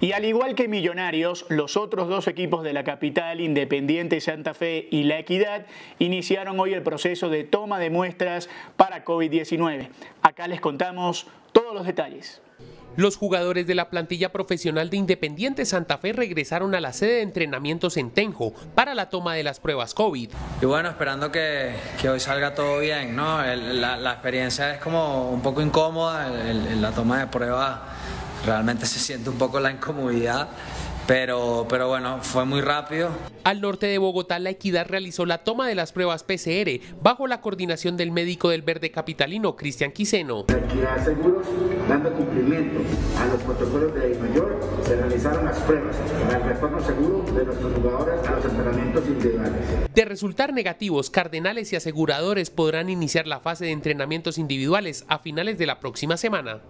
Y al igual que Millonarios, los otros dos equipos de la capital, Independiente Santa Fe y La Equidad, iniciaron hoy el proceso de toma de muestras para COVID-19. Acá les contamos todos los detalles. Los jugadores de la plantilla profesional de Independiente Santa Fe regresaron a la sede de entrenamientos en Tenjo para la toma de las pruebas COVID. Y bueno, esperando que, que hoy salga todo bien, ¿no? la, la, experiencia es como un poco incómoda, el, la toma de pruebas realmente se siente un poco la incomodidad pero, pero bueno, fue muy rápido. Al norte de Bogotá, la Equidad realizó la toma de las pruebas PCR bajo la coordinación del médico del Verde Capitalino, Cristian Quiseno. La Equidad Seguros, dando cumplimiento a los protocolos de mayor, se realizaron las pruebas para el retorno seguro de nuestros jugadores a los entrenamientos individuales. De resultar negativos, cardenales y aseguradores podrán iniciar la fase de entrenamientos individuales a finales de la próxima semana.